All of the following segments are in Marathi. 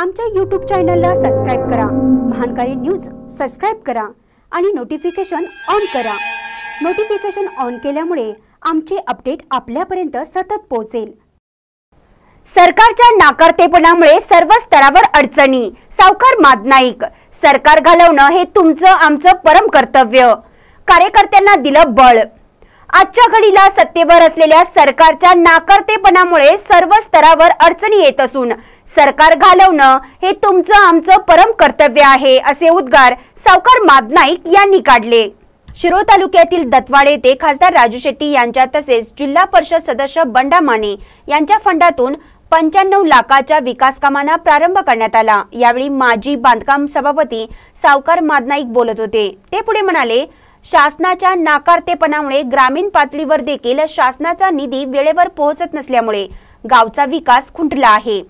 आमच्या यूट्यूब चॅनलला सबस्क्राईब करा. महानकारी न्यूज सबस्क्राईब करा आणि नोटिफिकेशन ऑन करा. नोटिफिकेशन ऑन केल्यामुळे आमचे अपडेट आपल्यापर्यंत सतत पोहोचेल. सरकारच्या नाकारतेपणामुळे सर्व स्तरावर अडचणी. सावकार मादनाईक सरकार घालवणं हे तुमचं आमचं परम कर्तव्य. कार्यकर्त्यांना दिलं बळ. आजच्या घडीला सत्तेवर असलेल्या सरकारच्या नाकारतेपणामुळे सर्व स्तरावर अडचणी येत असून सरकार घालवणं हे तुमचं आमचं परम कर्तव्य आहे असे उद्गार सावकार मादनाईक यांनी काढले. शिरो तालुक्यातील दत्वाडे येथे खासदार राजू शेट्टी यांच्या तसेच जिल्हा परिषद सदस्य बंडा माने यांच्या फंडातून पंच्याण्णव लाखाच्या विकास कामांना प्रारंभ करण्यात आला. यावेळी माजी बांधकाम सभापती सावकार मादनाईक बोलत होते. ते पुढे म्हणाले शासनाच्या नाकारतेपणामुळे ग्रामीण पातळीवर देखील शासनाचा निधी वेळेवर पोहोचत नसल्यामुळे गावचा विकास खुंटला आहे.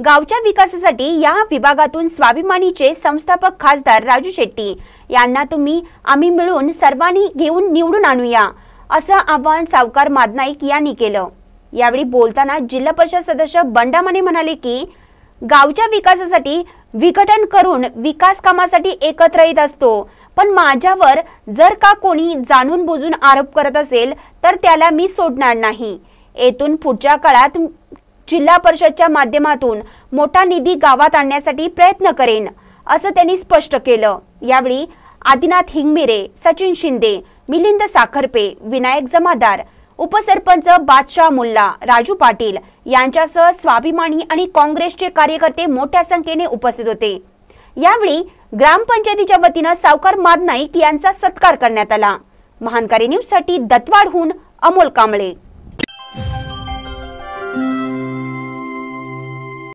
गावच्या विकासासाठी या विभागातून स्वाभिमानीचे संस्थापक खासदार राजू शेट्टी. यांना तुम्ही आम्ही मिळून सर्वांनी घेऊन निवडून आणूया असं आवाहन सावकार मादनाईक यांनी केलं. यावेळी बोलताना जिल्हा परिषद सदस्य बंडामाने म्हणाले की गावच्या विकासासाठी विघटन करून विकास कामासाठी एकत्र येत असतो पण माझ्यावर जर का कोणी जाणून बुजून आरोप करत असेल तर त्याला मी सोडणार नाही. येथून पुढच्या काळात जिल्हा परिषदच्या माध्यमातून मोठा निधी गावात आणण्यासाठी प्रयत्न करेन असं त्यांनी स्पष्ट केलं. यावेळी आदिनाथ हिंगमिरे सचिन शिंदे मिलिंद साखरपे विनायक जमादार उपसरपंच बादशाह मुल्ला राजू पाटील यांच्यासह स्वाभिमानी आणि काँग्रेसचे कार्यकर्ते मोठ्या संख्येने उपस्थित होते. यावेळी ग्रामपंचायतीच्या वतीनं सावकार माद नाईक यांचा सत्कार करण्यात आला. महानकारी न्यूजसाठी दत्वाडहून अमोल कांबळे.